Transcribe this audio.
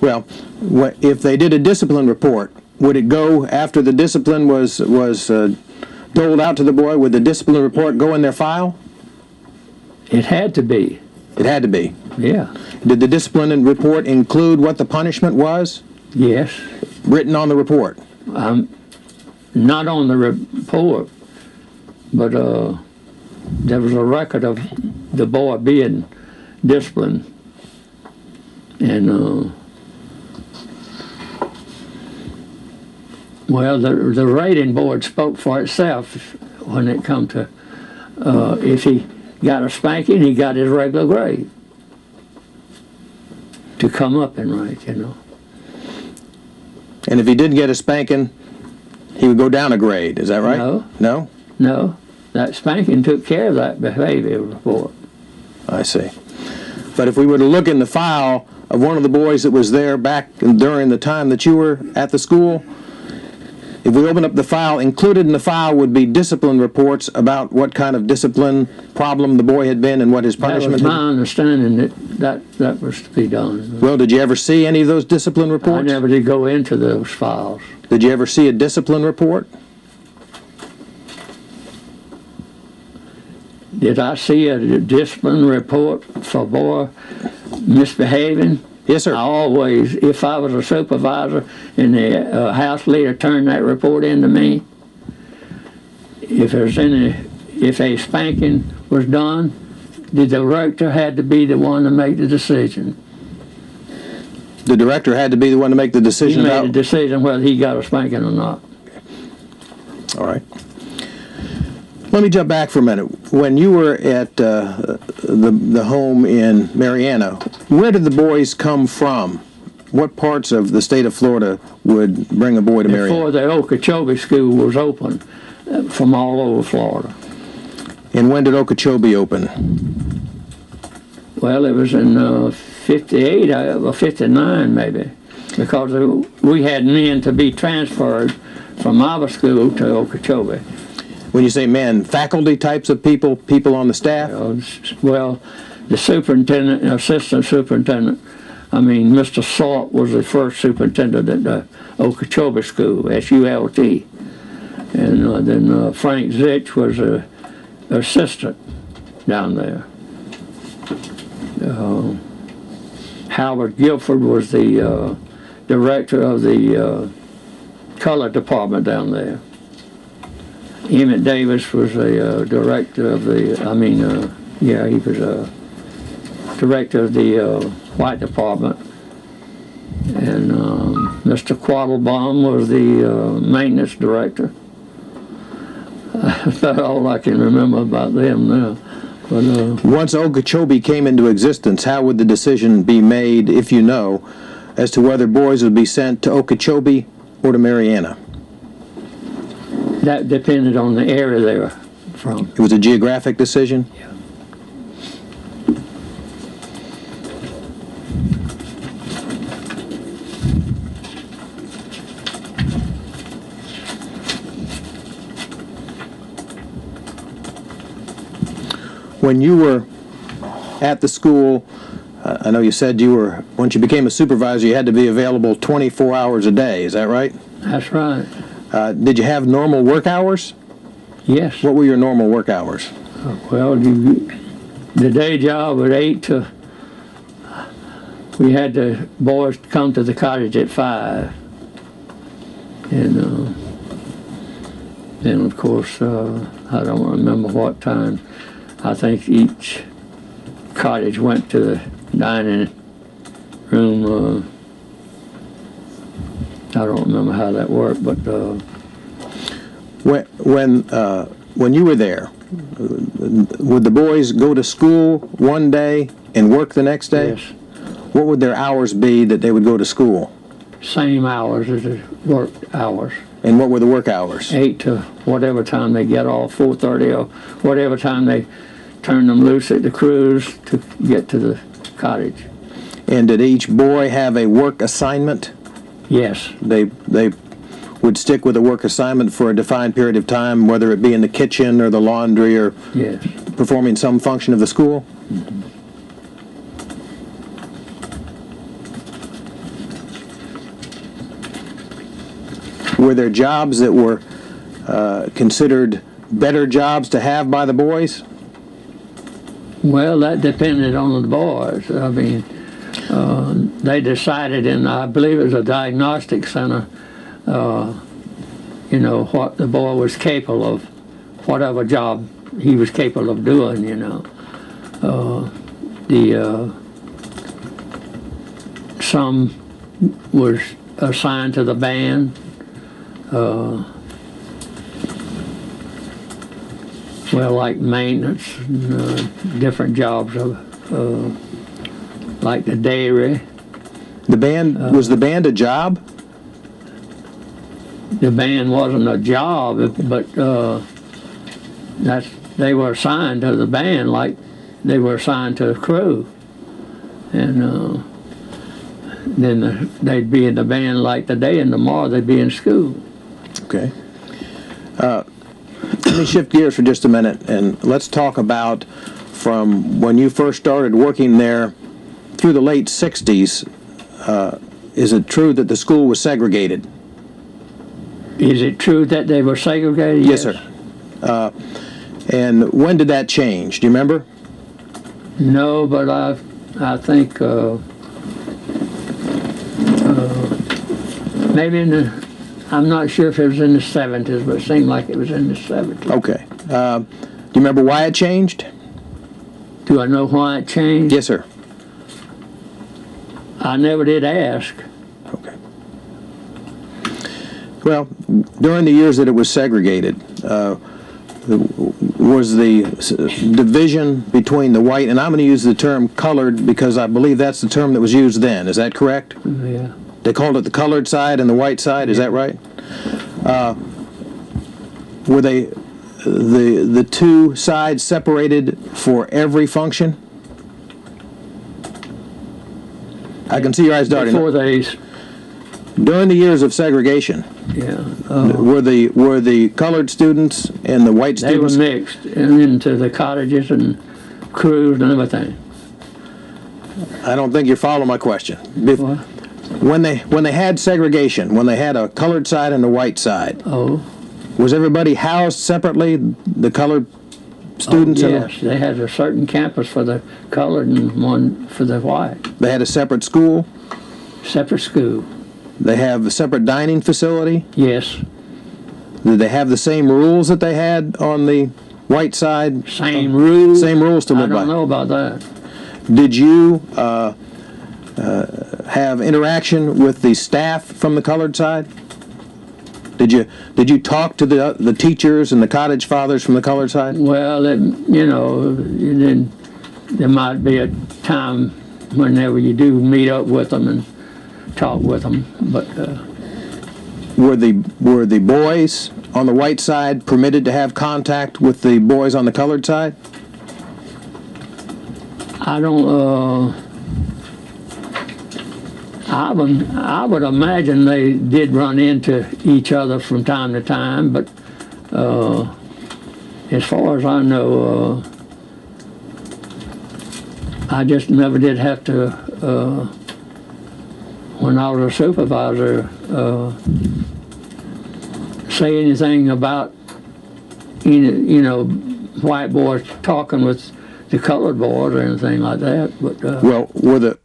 Well, if they did a discipline report, would it go after the discipline was, was uh, doled out to the boy? Would the discipline report go in their file? It had to be, It had to be. yeah, Did the discipline report include what the punishment was yes. written on the report? Um, Not on the report, but, uh, there was a record of the boy being disciplined. And, uh, well, the, the rating board spoke for itself when it come to, uh, if he got a spanking, he got his regular grade. To come up and rank, you know. And if he didn't get a spanking, he would go down a grade, is that right? No. No? No, that spanking took care of that behavior report. I see. But if we were to look in the file of one of the boys that was there back during the time that you were at the school, if we open up the file, included in the file would be discipline reports about what kind of discipline problem the boy had been and what his That was punishment. my had- understanding that that, that was to be done. Well, did you ever see any of those discipline reports? I never did go into those files. Did you ever see a discipline report? Did I see a discipline report for boy misbehaving? Yes, I sir. always, if I was a supervisor and the uh, house leader turned that report into me, if there's any, if a spanking was done, the director had to be the one to make the decision. The director had to be the one to make the decision. He made a decision whether he got a spanking or not. All right. Let me jump back for a minute. When you were at uh, the the home in Marianna, where did the boys come from? What parts of the state of Florida would bring a boy to Marianna? Before the Okeechobee School was open, uh, from all over Florida. And when did Okeechobee open? Well, it was in uh, 58 uh, or 59 maybe, because we had men to be transferred from our school to Okeechobee. When you say men, faculty types of people, people on the staff? Well, the superintendent and assistant superintendent, I mean, Mr. Sult was the first superintendent at the Okeechobee School, S-U-L-T. And uh, then uh, Frank Zitch was a assistant down there. Uh, Howard Guilford was the uh, director of the uh, color department down there. Emmett Davis was the uh, director of the, I mean, uh, yeah, he was a director of the uh, white department. And um, Mr. Quattlebaum was the uh, maintenance director. That's about all I can remember about them now. But uh, Once Okeechobee came into existence, how would the decision be made, if you know, as to whether boys would be sent to Okeechobee or to Marianna? That depended on the area they were from. It was a geographic decision? Yeah. When you were at the school, uh, I know you said you were, once you became a supervisor, you had to be available 24 hours a day, is that right? That's right. Uh, Did you have normal work hours? Yes. What were your normal work hours? Well, you, the day job at eight to, we had the boys come to the cottage at five. And, uh, then of course, uh, I don't remember what time. I think each cottage went to the dining room, uh, I don't remember how that worked, but, uh, When, when, uh, when you were there, would the boys go to school one day and work the next day? yes, What would their hours be that they would go to school? same hours as the work hours. And what were the work hours? eight to whatever time they get off, four thirty or whatever time they turn them loose at the cruise to get to the cottage. And did each boy have a work assignment? Yes. They they would stick with a work assignment for a defined period of time, whether it be in the kitchen or the laundry or yes. performing some function of the school. Mm -hmm. Were there jobs that were uh, considered better jobs to have by the boys? Well, that depended on the boys. I mean, uh, they decided in, I believe it was a diagnostic center, uh, you know, what the boy was capable of, whatever job he was capable of doing, you know. Uh, the, uh, some was assigned to the band. Uh, well, like maintenance, and, different jobs of, like the dairy. The band, was the band a job? The band wasn't a job, but uh, that's they were assigned to the band like they were assigned to a crew, and uh, then the, they'd be in the band like today, and tomorrow they'd be in school. Okay. Uh, Let me shift gears for just a minute and let's talk about from when you first started working there through the late 60s. Uh, is it true that the school was segregated? Is it true that they were segregated? Yes, sir. Uh, and when did that change? Do you remember? No, but I, I think uh, uh, maybe in the, I'm not sure if it was in the 70s, but it seemed like it was in the 70s. Okay. Uh, do you remember why it changed? Do I know why it changed? Yes, sir. I never did ask. Okay. Well, during the years that it was segregated, uh, was the division between the white, and I'm going to use the term colored because I believe that's the term that was used then. Is that correct? Yeah. They called it the colored side and the white side. Is that right? Uh, were they the the two sides separated for every function? I can see your eyes darting. Before they, During the years of segregation, yeah, uh, were the were the colored students and the white they were students? mixed and into the cottages and crews and everything. I don't think you're following my question. When they when they had segregation, when they had a colored side and a white side, Oh, was everybody housed separately? The colored students the- yes, they had a certain campus for the colored and one for the white. they had a separate school. Separate school. They have a separate dining facility. Yes, Did they have the same rules that they had on the white side? same rules. Same rules to I live by. don't know about that. Did you uh, uh, have interaction with the staff from the colored side? Did you did you talk to the the teachers and the cottage fathers from the colored side? Well, it, you know, then there might be a time whenever you do meet up with them and talk with them, but uh, Were the were the boys on the white side permitted to have contact with the boys on the colored side? I don't. Uh, I would I would imagine they did run into each other from time to time, but uh, as far as I know, uh, I just never did have to. Uh, when I was a supervisor, uh, say anything about you know, white boys talking with the colored boys or anything like that. But uh, Well, were the